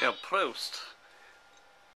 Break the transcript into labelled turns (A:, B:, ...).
A: Yeah, Prost.